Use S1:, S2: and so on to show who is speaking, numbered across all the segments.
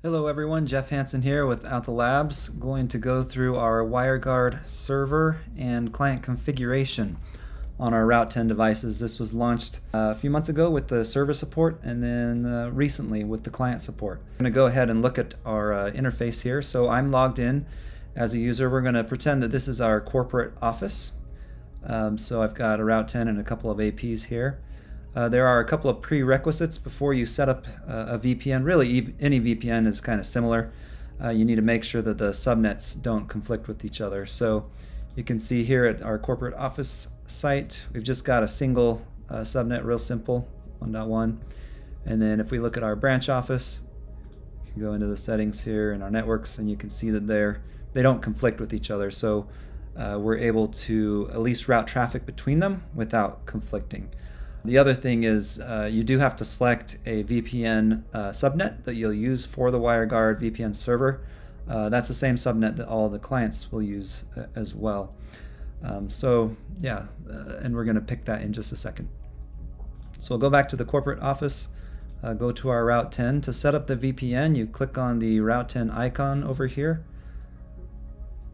S1: Hello everyone, Jeff Hansen here with Alta Labs, going to go through our WireGuard server and client configuration on our Route 10 devices. This was launched uh, a few months ago with the server support and then uh, recently with the client support. I'm going to go ahead and look at our uh, interface here. So I'm logged in as a user. We're going to pretend that this is our corporate office. Um, so I've got a Route 10 and a couple of APs here. Uh, there are a couple of prerequisites before you set up uh, a VPN. Really, any VPN is kind of similar. Uh, you need to make sure that the subnets don't conflict with each other. So you can see here at our corporate office site, we've just got a single uh, subnet, real simple, 1.1. And then if we look at our branch office, you can go into the settings here in our networks and you can see that they're, they don't conflict with each other. So uh, we're able to at least route traffic between them without conflicting. The other thing is uh, you do have to select a VPN uh, subnet that you'll use for the WireGuard VPN server. Uh, that's the same subnet that all the clients will use uh, as well. Um, so yeah, uh, and we're going to pick that in just a second. So we'll go back to the corporate office, uh, go to our Route 10. To set up the VPN, you click on the Route 10 icon over here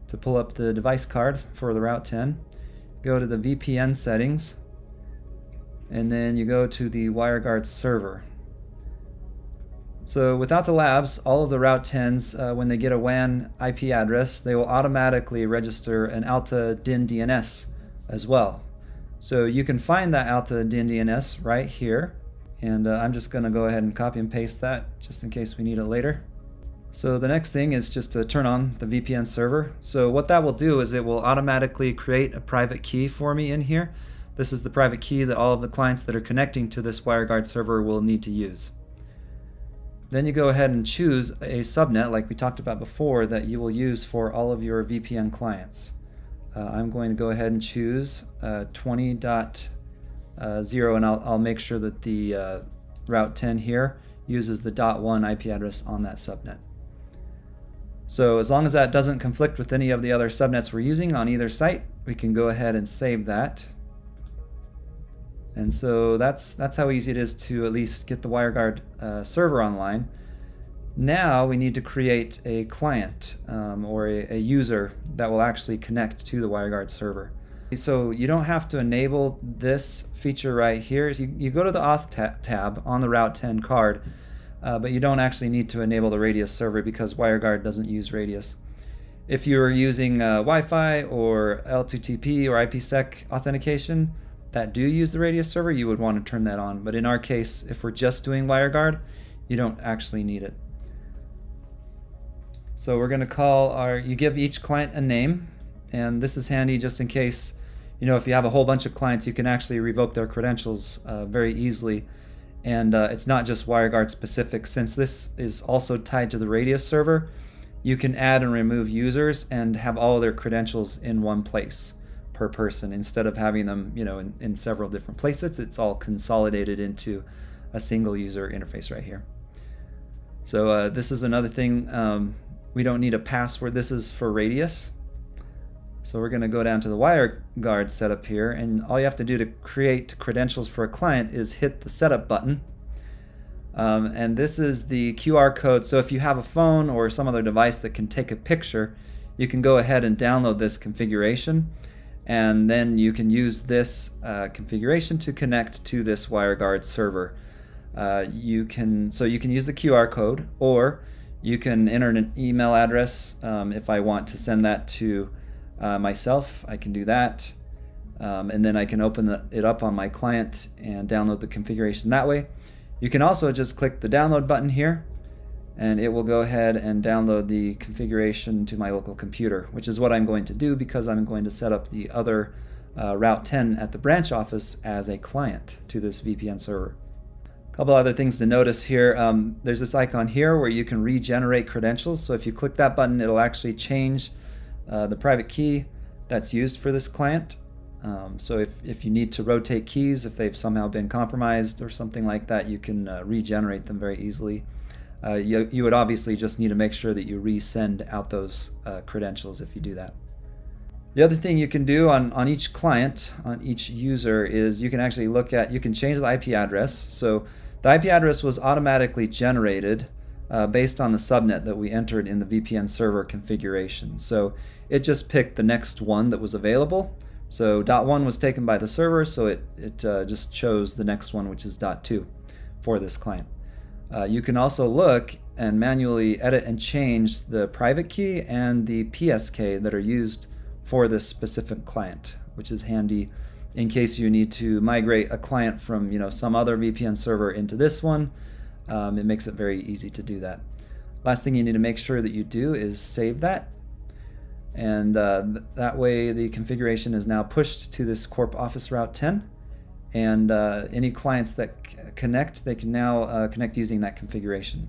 S1: to pull up the device card for the Route 10. Go to the VPN settings and then you go to the WireGuard server. So with Alta Labs, all of the Route 10s, uh, when they get a WAN IP address, they will automatically register an Alta Dyn DNS as well. So you can find that Alta Dyn DNS right here. And uh, I'm just going to go ahead and copy and paste that just in case we need it later. So the next thing is just to turn on the VPN server. So what that will do is it will automatically create a private key for me in here. This is the private key that all of the clients that are connecting to this WireGuard server will need to use. Then you go ahead and choose a subnet like we talked about before that you will use for all of your VPN clients. Uh, I'm going to go ahead and choose uh, 20.0 uh, and I'll, I'll, make sure that the uh, Route 10 here uses the .1 IP address on that subnet. So as long as that doesn't conflict with any of the other subnets we're using on either site, we can go ahead and save that. And so that's that's how easy it is to at least get the WireGuard uh, server online. Now we need to create a client um, or a, a, user that will actually connect to the WireGuard server. So you don't have to enable this feature right here. You, you go to the auth ta tab on the Route 10 card, uh, but you don't actually need to enable the Radius server because WireGuard doesn't use Radius. If you're using uh, Wi-Fi or L2TP or IPsec authentication, that do use the Radius server, you would want to turn that on. But in our case, if we're just doing WireGuard, you don't actually need it. So we're going to call our, you give each client a name, and this is handy just in case, you know, if you have a whole bunch of clients, you can actually revoke their credentials uh, very easily. And uh, it's not just WireGuard specific. Since this is also tied to the Radius server, you can add and remove users and have all their credentials in one place per person instead of having them you know in, in several different places it's all consolidated into a single user interface right here. So uh, this is another thing um, we don't need a password. This is for radius. So we're going to go down to the WireGuard setup here and all you have to do to create credentials for a client is hit the setup button. Um, and this is the QR code so if you have a phone or some other device that can take a picture you can go ahead and download this configuration and then you can use this uh, configuration to connect to this WireGuard server. Uh, you can so you can use the QR code, or you can enter an email address. Um, if I want to send that to uh, myself, I can do that, um, and then I can open the, it up on my client and download the configuration that way. You can also just click the download button here and it will go ahead and download the configuration to my local computer, which is what I'm going to do because I'm going to set up the other uh, Route 10 at the branch office as a client to this VPN server. A couple other things to notice here. Um, there's this icon here where you can regenerate credentials. So if you click that button, it'll actually change uh, the private key that's used for this client. Um, so if, if you need to rotate keys, if they've somehow been compromised or something like that, you can uh, regenerate them very easily uh, you, you would obviously just need to make sure that you resend out those uh, credentials if you do that. The other thing you can do on, on each client, on each user, is you can actually look at, you can change the IP address. So the IP address was automatically generated uh, based on the subnet that we entered in the VPN server configuration. So it just picked the next one that was available. So dot one was taken by the server, so it, it uh, just chose the next one, which is dot two for this client. Uh, you can also look and manually edit and change the private key and the PSK that are used for this specific client, which is handy in case you need to migrate a client from you know some other VPN server into this one. Um, it makes it very easy to do that. Last thing you need to make sure that you do is save that. And uh, th that way the configuration is now pushed to this Corp Office Route 10. And uh, any clients that connect, they can now uh, connect using that configuration.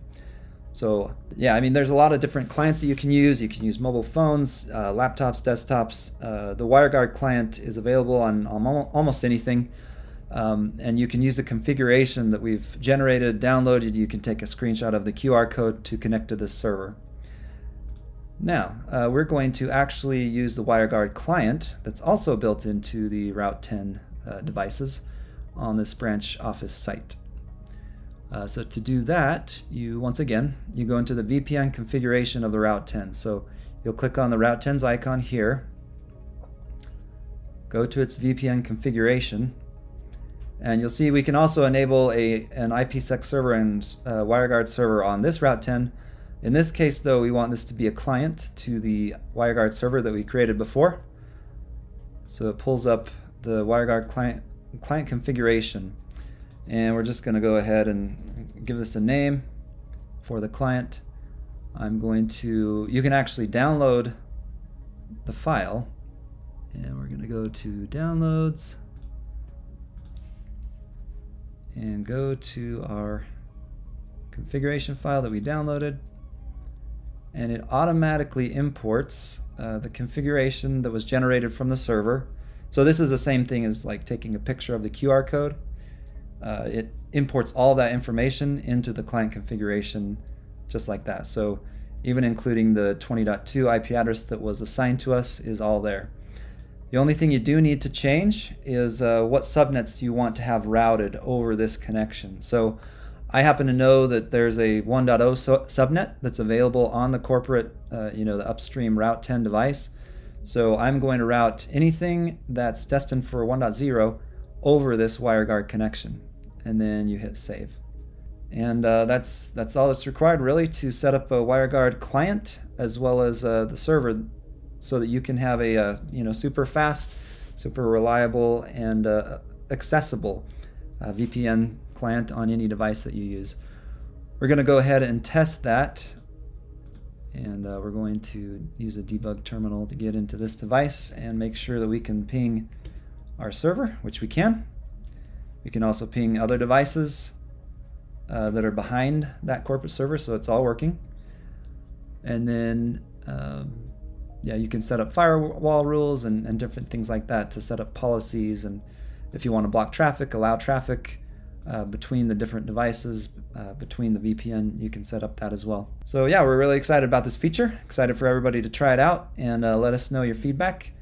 S1: So yeah, I mean, there's a lot of different clients that you can use. You can use mobile phones, uh, laptops, desktops. Uh, the WireGuard client is available on, on almost anything. Um, and you can use the configuration that we've generated, downloaded. You can take a screenshot of the QR code to connect to this server. Now, uh, we're going to actually use the WireGuard client that's also built into the Route 10 uh, devices on this branch office site. Uh, so to do that, you once again, you go into the VPN configuration of the Route 10. So you'll click on the Route 10's icon here, go to its VPN configuration, and you'll see we can also enable a, an IPsec server and uh, WireGuard server on this Route 10. In this case, though, we want this to be a client to the WireGuard server that we created before. So it pulls up the WireGuard client, client configuration and we're just going to go ahead and give this a name for the client. I'm going to, you can actually download the file and we're going to go to downloads and go to our configuration file that we downloaded and it automatically imports uh, the configuration that was generated from the server. So this is the same thing as like taking a picture of the QR code uh, it imports all that information into the client configuration just like that. So even including the 20.2 IP address that was assigned to us is all there. The only thing you do need to change is uh, what subnets you want to have routed over this connection. So I happen to know that there's a 1.0 so subnet that's available on the corporate, uh, you know, the upstream Route 10 device. So I'm going to route anything that's destined for 1.0 over this WireGuard connection and then you hit save. And uh, that's that's all that's required really to set up a WireGuard client as well as uh, the server, so that you can have a uh, you know super fast, super reliable, and uh, accessible uh, VPN client on any device that you use. We're going to go ahead and test that, and uh, we're going to use a debug terminal to get into this device and make sure that we can ping our server, which we can. We can also ping other devices uh, that are behind that corporate server, so it's all working. And then, um, yeah, you can set up firewall rules and, and different things like that to set up policies. And if you want to block traffic, allow traffic uh, between the different devices, uh, between the VPN, you can set up that as well. So yeah, we're really excited about this feature. Excited for everybody to try it out and uh, let us know your feedback.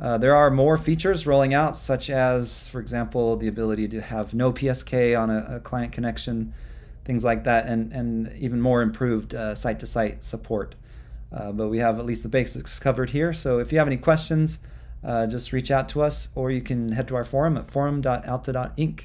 S1: Uh, there are more features rolling out, such as, for example, the ability to have no PSK on a, a client connection, things like that, and, and even more improved site to site support. Uh, but we have at least the basics covered here. So if you have any questions, uh, just reach out to us or you can head to our forum at forum.alta.inc.